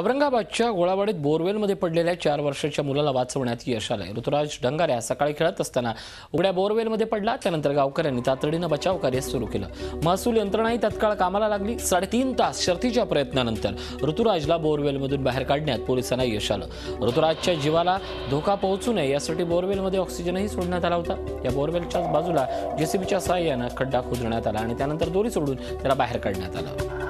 औरंगाबादच्या गोळाबाडीत बोरवेलमध्ये पडलेल्या चार वर्षाच्या मुलाला वाचवण्यात यश आलंय. ऋतुराज डंगाऱ्या सकाळी खेळत असताना उघड्या बोरवेलमध्ये पडला. त्यानंतर गावकऱ्यांनी तातडीनं बचाव कार्य सुरू केलं. महसूल यंत्रणाही तत्काळ कामाला लागली. साडेतीन तास शर्थीच्या प्रयत्नानंतर ऋतुराजला बोरवेलमधून बाहेर काढण्यात पोलिसांना यश आलं. ऋतुराजच्या जीवाला धोका पोहोचू नये यासाठी बोरवेलमध्ये ऑक्सिजनही सोडण्यात आला होता. या बोरवेलच्याच बाजूला जेसीबीच्या सहाय्यानं खड्डा खोदण्यात आला आणि त्यानंतर दोरी सोडून त्याला बाहेर काढण्यात आलं.